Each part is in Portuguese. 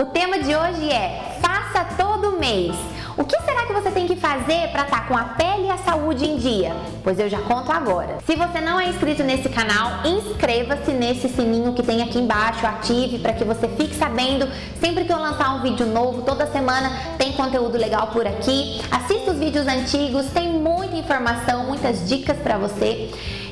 O tema de hoje é Faça todo mês. O que será que você tem que fazer para estar tá com a pele e a saúde em dia? Pois eu já conto agora. Se você não é inscrito nesse canal, inscreva-se nesse sininho que tem aqui embaixo, ative para que você fique sabendo sempre que eu lançar um vídeo novo, toda semana tem conteúdo legal por aqui. Assista os vídeos antigos, tem muita informação, muitas dicas para você.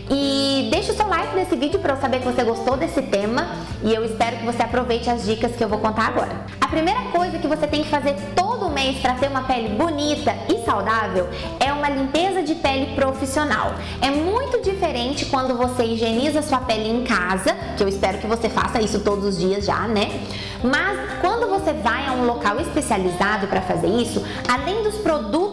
E deixa o seu like nesse vídeo para eu saber que você gostou desse tema e eu espero que você aproveite as dicas que eu vou contar agora. A primeira coisa que você tem que fazer todo mês para ter uma pele bonita e saudável é uma limpeza de pele profissional. É muito diferente quando você higieniza sua pele em casa, que eu espero que você faça isso todos os dias já, né? Mas quando você vai a um local especializado para fazer isso, além dos produtos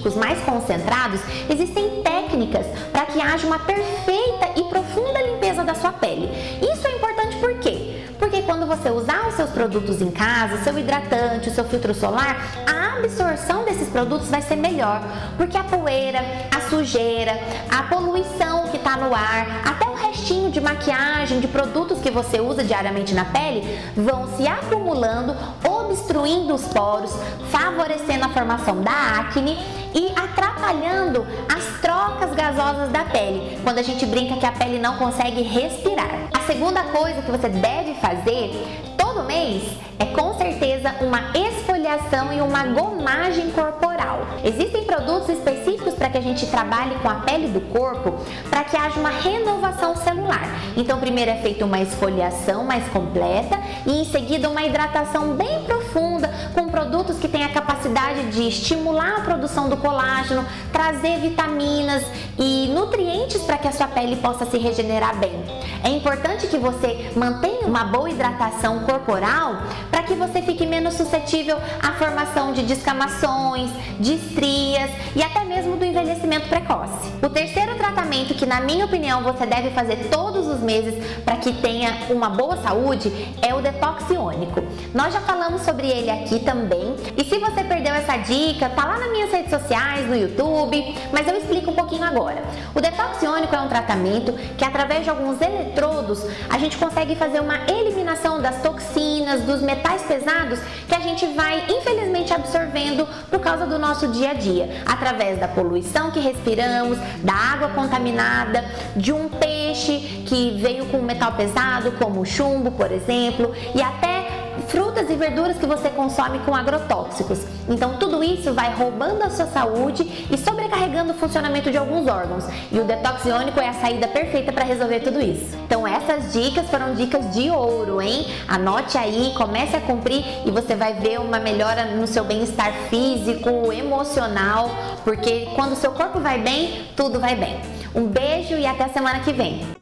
específicos, mais concentrados, existem técnicas para que haja uma perfeita e profunda limpeza da sua pele. Isso é importante por quê? Porque quando você usar os seus produtos em casa, seu hidratante, o seu filtro solar, a absorção desses produtos vai ser melhor, porque a poeira, a sujeira, a poluição que está no ar, até o de maquiagem, de produtos que você usa diariamente na pele, vão se acumulando, obstruindo os poros, favorecendo a formação da acne e atrapalhando as trocas gasosas da pele, quando a gente brinca que a pele não consegue respirar. A segunda coisa que você deve fazer todo mês é com certeza uma esfoliação e uma gomagem corporal. Existem produtos específicos para que a gente trabalhe com a pele do corpo para que haja uma renovação celular. Então, primeiro é feita uma esfoliação mais completa e em seguida uma hidratação bem profunda produtos que têm a capacidade de estimular a produção do colágeno, trazer vitaminas e nutrientes para que a sua pele possa se regenerar bem. É importante que você mantenha uma boa hidratação corporal para que você fique menos suscetível à formação de descamações, de estrias e até mesmo do envelhecimento precoce. Na minha opinião, você deve fazer todos os meses para que tenha uma boa saúde é o detox iônico. Nós já falamos sobre ele aqui também. E se você perdeu essa dica, tá lá nas minhas redes sociais, no YouTube, mas eu explico um pouquinho agora. O detox iônico é um tratamento que através de alguns eletrodos a gente consegue fazer uma eliminação das toxinas, dos metais pesados que a gente vai infelizmente absorvendo por causa do nosso dia a dia, através da poluição que respiramos, da água contaminada, de um peixe que veio com metal pesado, como chumbo, por exemplo, e até frutas e verduras que você consome com agrotóxicos. Então tudo isso vai roubando a sua saúde e sobrecarregando o funcionamento de alguns órgãos. E o detox iônico é a saída perfeita para resolver tudo isso. Então essas dicas foram dicas de ouro, hein? Anote aí, comece a cumprir e você vai ver uma melhora no seu bem-estar físico, emocional, porque quando o seu corpo vai bem, tudo vai bem. Um beijo e até semana que vem.